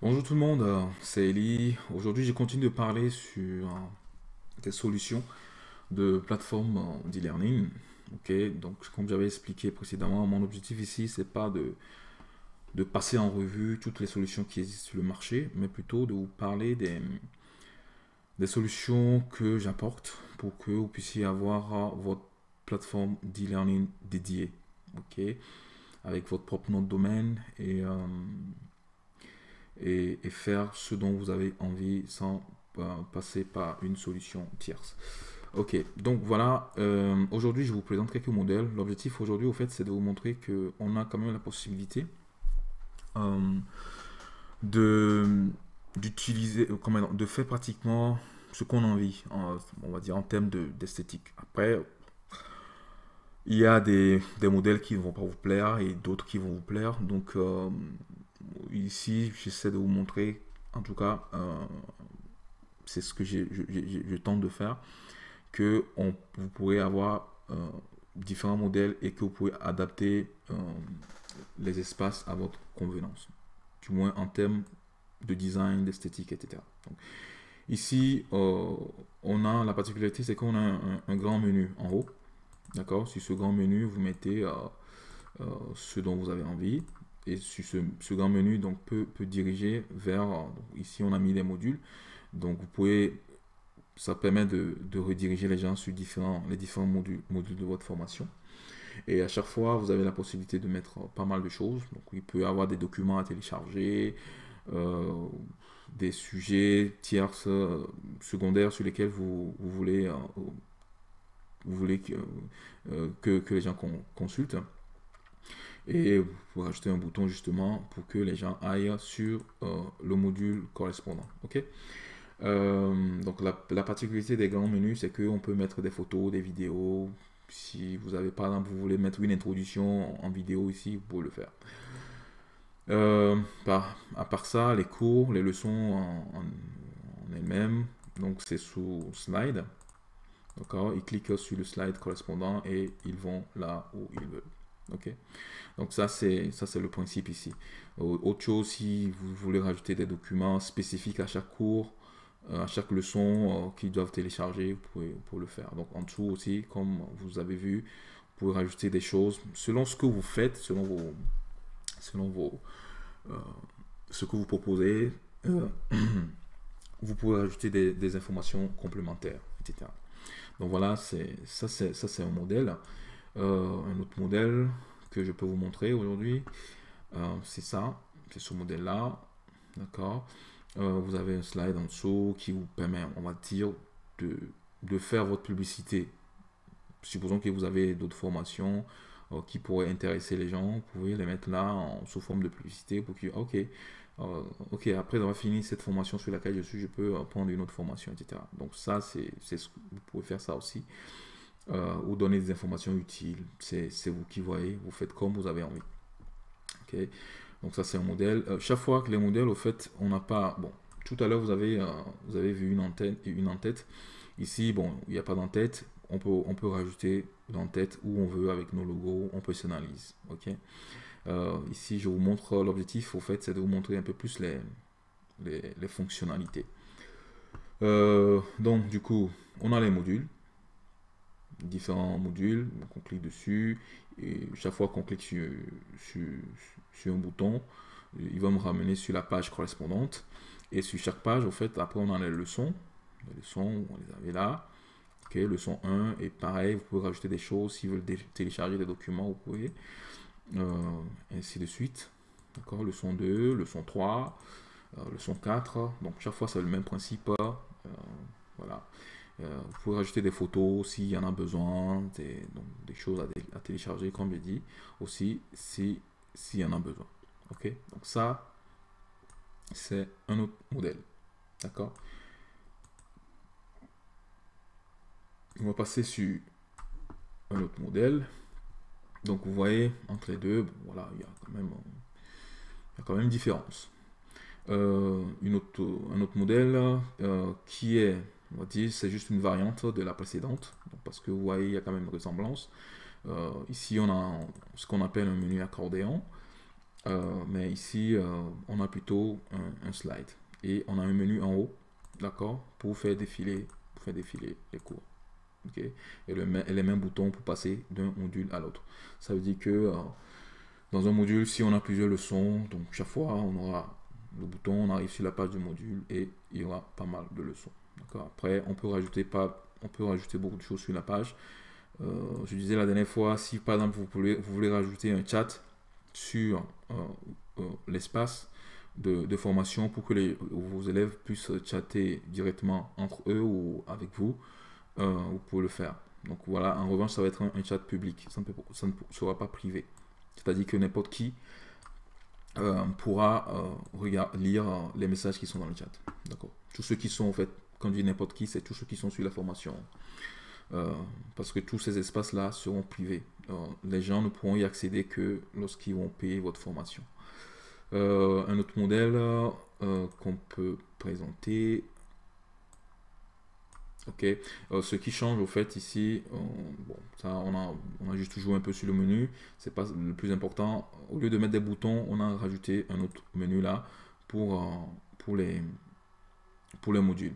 Bonjour tout le monde, euh, c'est Eli. Aujourd'hui, je continue de parler sur euh, des solutions de plateforme euh, d'e-learning. Donc comme j'avais expliqué précédemment, mon objectif ici, c'est pas de, passer en revue toutes les solutions qui existent sur le marché, mais plutôt de vous parler des, solutions que j'apporte pour que vous puissiez avoir votre plateforme d'e-learning dédiée. Avec votre propre nom de domaine et et, faire ce dont vous avez envie sans euh, passer par une solution tierce. Ok, donc voilà, euh, aujourd'hui je vous présente quelques modèles. L'objectif aujourd'hui au fait c'est de vous montrer qu'on a quand même la possibilité euh, de d'utiliser, de faire pratiquement ce qu'on a envie, on va dire en termes d'esthétique. Après, il y a des, des, modèles qui ne vont pas vous plaire et d'autres qui vont vous plaire. Donc, ici, j'essaie de vous montrer, en tout cas, euh, c'est ce que je, tente de faire, que vous pourrez avoir euh, différents modèles et que vous pouvez adapter euh, les espaces à votre convenance, du moins en termes de design, d'esthétique, etc. ici, on a la particularité, c'est qu'on a un, un, grand menu en haut. D'accord? Sur ce grand menu, vous mettez ce dont vous avez envie et ce, grand menu donc, peut, peut diriger vers, ici on a mis les modules, donc vous pouvez, ça permet de, de rediriger les gens sur différents, les différents modules, modules de votre formation. Et à chaque fois, vous avez la possibilité de mettre pas mal de choses. Donc, il peut y avoir des documents à télécharger, euh, des sujets tierces, euh, secondaires sur lesquels vous, vous voulez, euh, vous voulez que, que, que les gens consultent. Et vous pouvez rajouter un bouton justement pour que les gens aillent sur euh, le module correspondant. Ok? Euh, donc la, particularité des grands menus, c'est qu'on peut mettre des photos, des vidéos. Si vous avez par exemple, vous voulez mettre une introduction en vidéo ici, vous pouvez le faire. Euh, à part ça, les cours, les leçons en, en elles-mêmes, donc c'est sous slide. D'accord? Ils cliquent sur le slide correspondant et ils vont là où ils veulent. Donc ça c'est ça c'est le principe ici. Autre chose, si vous voulez rajouter des documents spécifiques à chaque cours, euh, à chaque leçon euh, qu'ils doivent télécharger, vous pouvez, le faire. Donc en dessous aussi, comme vous avez vu, vous pouvez rajouter des choses selon ce que vous faites, selon vos, selon vos, euh, ce que vous proposez. vous pouvez rajouter des, des, informations complémentaires, etc. Donc voilà, c'est ça c'est un modèle. Euh, un autre modèle que je peux vous montrer aujourd'hui, euh, c'est ça, c'est ce modèle-là, d'accord euh, Vous avez un slide en dessous qui vous permet, on va dire, de, de faire votre publicité. Supposons que vous avez d'autres formations qui pourraient intéresser les gens, vous pouvez les mettre là sous forme de publicité pour que, ok, ok, après avoir fini cette formation sur laquelle je suis, je peux prendre une autre formation, etc. Donc ça, c'est, vous pouvez faire ça aussi euh, ou donner des informations utiles. C'est vous qui voyez, vous faites comme vous avez envie. Donc ça c'est un modèle. Euh, chaque fois que les modèles, au fait, on n'a pas. Bon, tout à l'heure vous avez euh, vous avez vu une antenne une en-tête. Ici, bon, il n'y a pas d'en-tête. On peut on peut rajouter l'en-tête où on veut avec nos logos. On personnalise. Ok? ici, je vous montre l'objectif. Au fait, c'est de vous montrer un peu plus les, les fonctionnalités. donc du coup, on a les modules différents modules. On clique dessus et chaque fois qu'on clique sur, sur, un bouton, il va me ramener sur la page correspondante. Et sur chaque page, en fait, après on a les leçons. Les leçons, on les avait là. Ok, leçon 1 et pareil, vous pouvez rajouter des choses. Si vous voulez télécharger des documents, vous pouvez. Euh, ainsi de suite. D'accord, leçon 2, leçon 3, euh, leçon 4. Donc chaque fois, c'est le même principe. Euh, vous pouvez rajouter des photos s'il y en a besoin, des, des choses à, télécharger, comme je dis, aussi s'il y en a besoin. Ok, donc ça, c'est un autre modèle. D'accord? On va passer sur un autre modèle. Donc vous voyez, entre les deux, voilà, il y a quand même, il y a quand même différence. Euh, une autre, un autre modèle euh, qui est on va dire c'est juste une variante de la précédente, parce que vous voyez, il y a quand même une ressemblance. Euh, ici, on a ce qu'on appelle un menu accordéon. mais ici, on a plutôt un, slide. Et on a un menu en haut, d'accord, pour faire défiler, pour faire défiler les cours. Et, le, les mêmes boutons pour passer d'un module à l'autre. Ça veut dire que dans un module, si on a plusieurs leçons, donc chaque fois, on aura le bouton, on arrive sur la page du module et il y aura pas mal de leçons. Après, on peut rajouter pas, on peut rajouter beaucoup de choses sur la page. Euh, je disais la dernière fois, si par exemple vous voulez, vous voulez rajouter un chat sur euh, euh, l'espace de, formation pour que les, vos élèves puissent chatter directement entre eux ou avec vous, vous pouvez le faire. Donc voilà, en revanche, ça va être un, chat public, ça ne, sera pas privé. C'est-à-dire que n'importe qui pourra lire les messages qui sont dans le chat. D'accord Tous ceux qui sont en fait quand je dis n'importe qui, c'est tous ceux qui sont sur la formation. Euh, parce que tous ces espaces-là seront privés. Euh, les gens ne pourront y accéder que lorsqu'ils vont payer votre formation. Euh, un autre modèle qu'on peut présenter. Ok, ce qui change au fait ici, bon, ça on a, on a juste joué un peu sur le menu, c'est pas le plus important. Au lieu de mettre des boutons, on a rajouté un autre menu là pour, pour, les, pour les modules.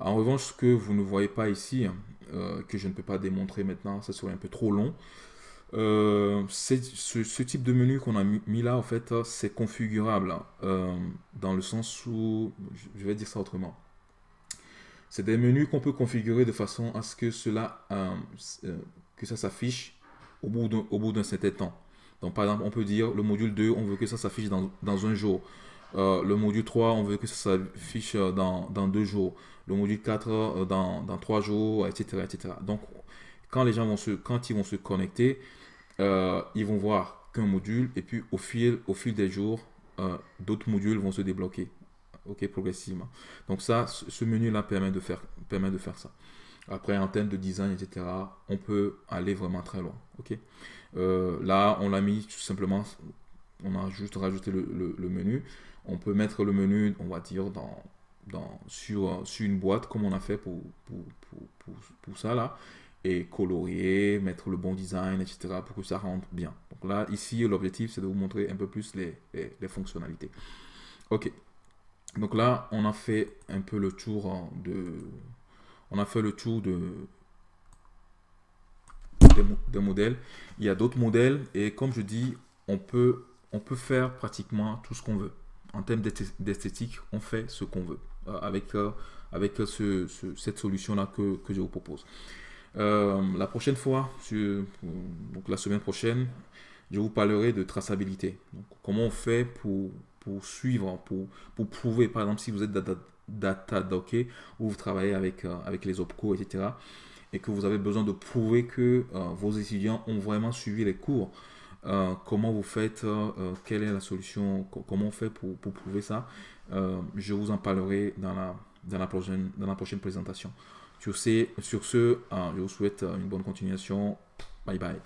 En revanche, ce que vous ne voyez pas ici, euh, que je ne peux pas démontrer maintenant, ça serait un peu trop long, euh, ce, type de menu qu'on a mis là, en fait, c'est configurable euh, dans le sens où, je vais dire ça autrement. C'est des menus qu'on peut configurer de façon à ce que cela, ça s'affiche au bout d'un certain temps. Donc, par exemple, on peut dire le module 2, on veut que ça s'affiche dans, un jour. Le module 3, on veut que ça s'affiche dans, dans, deux jours le module 4 euh, dans, dans 3 jours, etc., etc. Donc, quand les gens vont se, quand ils vont se connecter, euh, ils vont voir qu'un module et puis au fil, au fil des jours, euh, d'autres modules vont se débloquer, ok, progressivement. Donc ça, ce menu-là permet de faire, permet de faire ça. Après, en termes de design, etc., on peut aller vraiment très loin, ok. là, on l'a mis tout simplement, on a juste rajouté le, menu. On peut mettre le menu, on va dire, dans dans, sur, sur une boîte comme on a fait pour, pour, pour, pour, ça là et colorier, mettre le bon design, etc. pour que ça rentre bien. Donc là, ici, l'objectif, c'est de vous montrer un peu plus les, les, fonctionnalités. Ok. Donc là, on a fait un peu le tour hein, de... On a fait le tour de... Des, modèles. Il y a d'autres modèles et comme je dis, on peut, on peut faire pratiquement tout ce qu'on veut. En termes d'esthétique, on fait ce qu'on veut. Euh, avec, euh, avec ce, cette solution-là que, que, je vous propose. Euh, la prochaine fois, la semaine prochaine, je vous parlerai de traçabilité. Comment on fait pour, pour suivre, pour, prouver, par exemple, si vous êtes data, data ou vous travaillez avec, avec les OPCO, etc., et que vous avez besoin de prouver que vos étudiants ont vraiment suivi les cours. Comment vous faites, quelle est la solution, comment on fait pour, prouver ça? Euh, je vous en parlerai dans la, prochaine, présentation. Sur, ce, euh, je vous souhaite une bonne continuation. Bye bye.